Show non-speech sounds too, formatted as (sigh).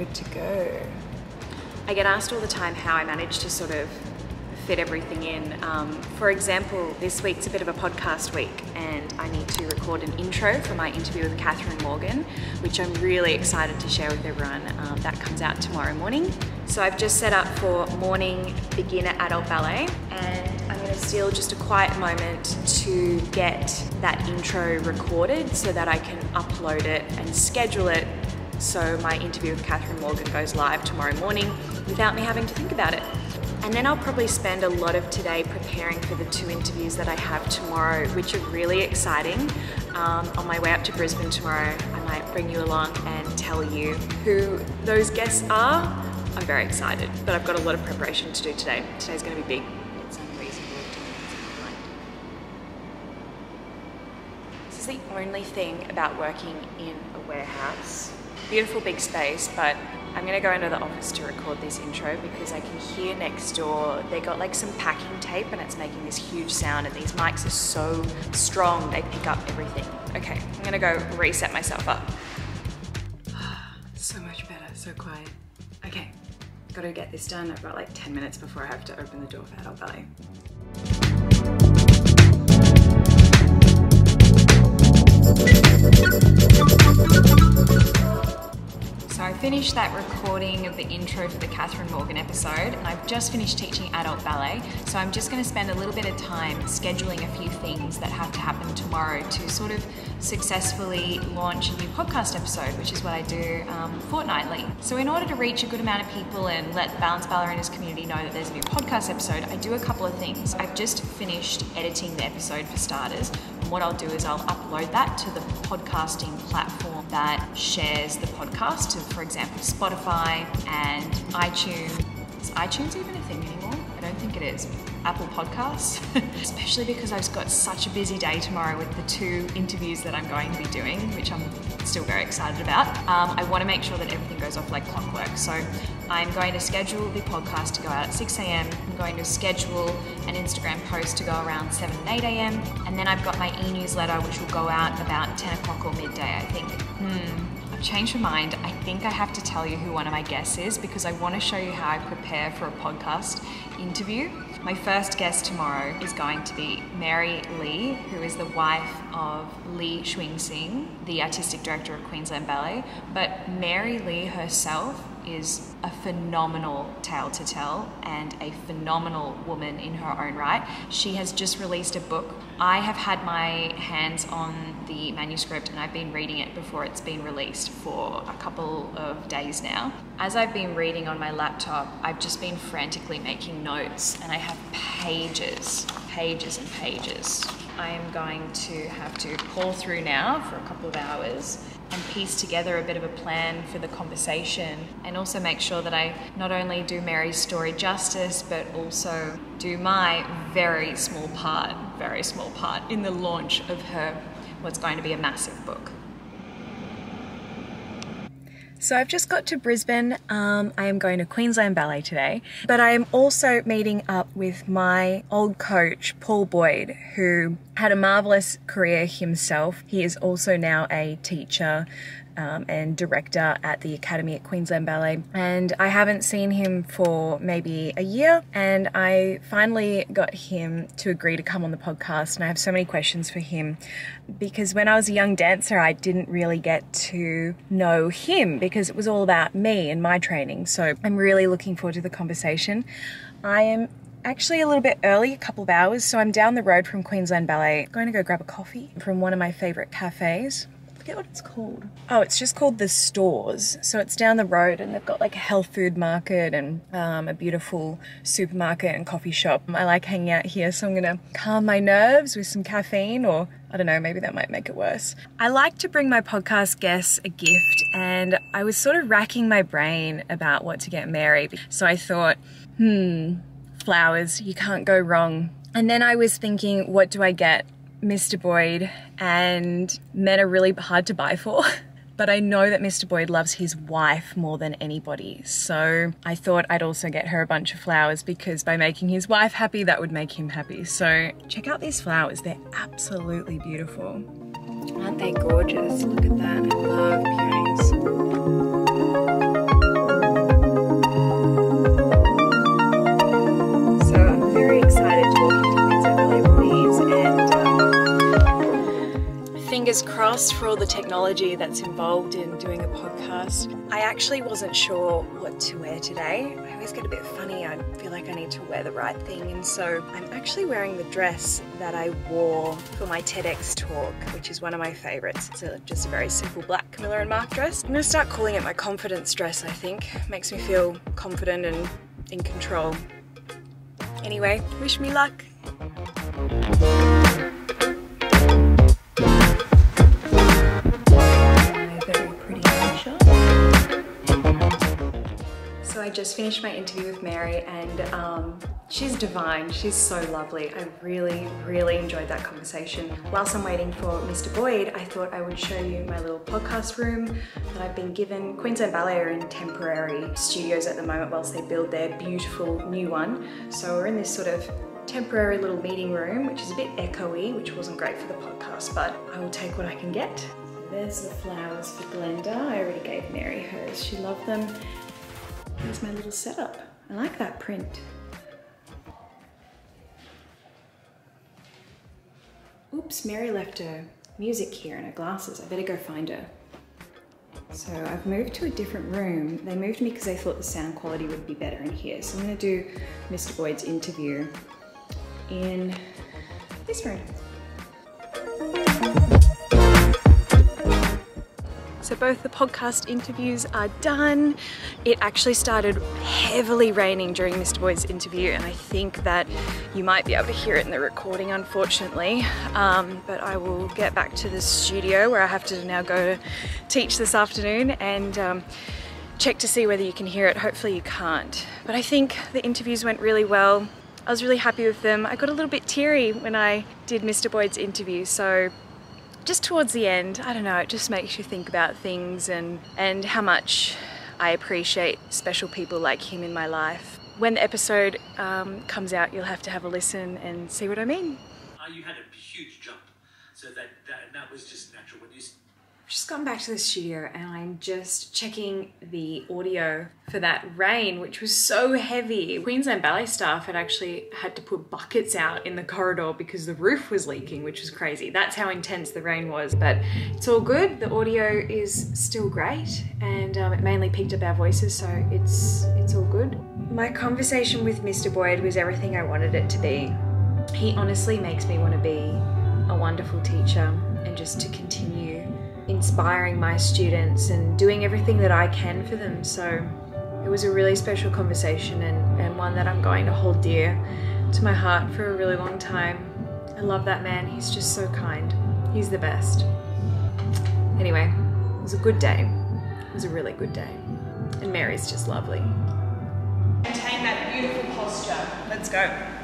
good to go. I get asked all the time how I manage to sort of fit everything in. Um, for example, this week's a bit of a podcast week and I need to record an intro for my interview with Kathryn Morgan, which I'm really excited to share with everyone. Um, that comes out tomorrow morning. So I've just set up for morning beginner adult ballet and I'm going to steal just a quiet moment to get that intro recorded so that I can upload it and schedule it so my interview with Kathryn Morgan goes live tomorrow morning without me having to think about it. And then I'll probably spend a lot of today preparing for the two interviews that I have tomorrow, which are really exciting. Um, on my way up to Brisbane tomorrow, I might bring you along and tell you who those guests are. I'm very excited, but I've got a lot of preparation to do today. Today's going to be big. It's unreasonable This is the only thing about working in a warehouse. Beautiful big space, but I'm gonna go into the office to record this intro because I can hear next door, they got like some packing tape and it's making this huge sound and these mics are so strong, they pick up everything. Okay, I'm gonna go reset myself up. (sighs) so much better, so quiet. Okay, gotta get this done. I've got like 10 minutes before I have to open the door for Adult Ballet. Finished that recording of the intro for the Kathryn Morgan episode, and I've just finished teaching adult ballet. So I'm just going to spend a little bit of time scheduling a few things that have to happen tomorrow to sort of successfully launch a new podcast episode, which is what I do um, fortnightly. So in order to reach a good amount of people and let Balance Ballerinas community know that there's a new podcast episode, I do a couple of things. I've just finished editing the episode for starters, and what I'll do is I'll upload that to the podcasting platform that shares the podcast to for example, Spotify and iTunes. Is iTunes even a thing anymore? Think it is. Apple Podcasts, (laughs) especially because I've got such a busy day tomorrow with the two interviews that I'm going to be doing, which I'm still very excited about. Um, I want to make sure that everything goes off like clockwork. So I'm going to schedule the podcast to go out at 6 a.m. I'm going to schedule an Instagram post to go around 7 and 8 a.m. And then I've got my e newsletter, which will go out about 10 o'clock or midday, I think. Hmm changed my mind. I think I have to tell you who one of my guests is because I want to show you how I prepare for a podcast interview. My first guest tomorrow is going to be Mary Li, who is the wife of Li Cunxin, the artistic director of Queensland Ballet. But Mary Li herself is a phenomenal tale to tell and a phenomenal woman in her own right. She has just released a book. I have had my hands on the manuscript and I've been reading it before it's been released for a couple of days now. As I've been reading on my laptop, I've just been frantically making notes and I have pages, pages and pages. I am going to have to call through now for a couple of hours and piece together a bit of a plan for the conversation and also make sure that I not only do Mary's story justice but also do my very small part, very small part in the launch of her what's going to be a massive book. So I've just got to Brisbane. Um, I am going to Queensland Ballet today, but I am also meeting up with my old coach, Paul Boyd, who had a marvelous career himself. He is also now a teacher um, and director at the Academy at Queensland Ballet. And I haven't seen him for maybe a year. And I finally got him to agree to come on the podcast. And I have so many questions for him because when I was a young dancer, I didn't really get to know him because it was all about me and my training. So I'm really looking forward to the conversation. I am actually a little bit early, a couple of hours, so I'm down the road from Queensland Ballet. Going to go grab a coffee from one of my favourite cafes forget what it's called. Oh, it's just called The Stores. So it's down the road and they've got like a health food market and um, a beautiful supermarket and coffee shop. I like hanging out here, so I'm gonna calm my nerves with some caffeine or I don't know, maybe that might make it worse. I like to bring my podcast guests a gift and I was sort of racking my brain about what to get Mary. So I thought, hmm, flowers, you can't go wrong. And then I was thinking, what do I get Mr. Boyd, and men are really hard to buy for. (laughs) but I know that Mr. Boyd loves his wife more than anybody. So I thought I'd also get her a bunch of flowers because by making his wife happy, that would make him happy. So check out these flowers, they're absolutely beautiful. Aren't they gorgeous? Look at that, I love peonies. Lost for all the technology that's involved in doing a podcast. I actually wasn't sure what to wear today. I always get a bit funny. I feel like I need to wear the right thing, and so I'm actually wearing the dress that I wore for my TEDx talk, which is one of my favorites. It's a, just a very simple black Camilla and Marc dress. I'm gonna start calling it my confidence dress, I think. Makes me feel confident and in control. Anyway, wish me luck. So I just finished my interview with Mary and um, she's divine. She's so lovely. I really, really enjoyed that conversation. Whilst I'm waiting for Mr. Boyd, I thought I would show you my little podcast room that I've been given. Queensland Ballet are in temporary studios at the moment whilst they build their beautiful new one. So we're in this sort of temporary little meeting room, which is a bit echoey, which wasn't great for the podcast, but I will take what I can get. There's the flowers for Glenda. I already gave Mary hers. She loved them. Here's my little setup. I like that print. Oops, Mary left her music here and her glasses. I better go find her. So I've moved to a different room. They moved me because they thought the sound quality would be better in here. So I'm gonna do Mr. Boyd's interview in this room. So both the podcast interviews are done. It actually started heavily raining during Mr. Boyd's interview and I think that you might be able to hear it in the recording unfortunately. Um, but I will get back to the studio where I have to now go to teach this afternoon and um, check to see whether you can hear it. Hopefully you can't. But I think the interviews went really well. I was really happy with them. I got a little bit teary when I did Mr. Boyd's interview so just towards the end, I don't know, it just makes you think about things and, and how much I appreciate special people like him in my life. When the episode um, comes out, you'll have to have a listen and see what I mean. Uh, you had a huge jump, so that, that, that was just natural. When you just gone back to the studio and I'm just checking the audio for that rain, which was so heavy. Queensland Ballet staff had actually had to put buckets out in the corridor because the roof was leaking, which was crazy. That's how intense the rain was, but it's all good. The audio is still great and um, it mainly picked up our voices, so it's, it's all good. My conversation with Mr. Boyd was everything I wanted it to be. He honestly makes me want to be a wonderful teacher and just to continue inspiring my students and doing everything that I can for them. So it was a really special conversation and, and one that I'm going to hold dear to my heart for a really long time. I love that man, he's just so kind. He's the best. Anyway, it was a good day. It was a really good day. And Mary's just lovely. Maintain that beautiful posture. Let's go.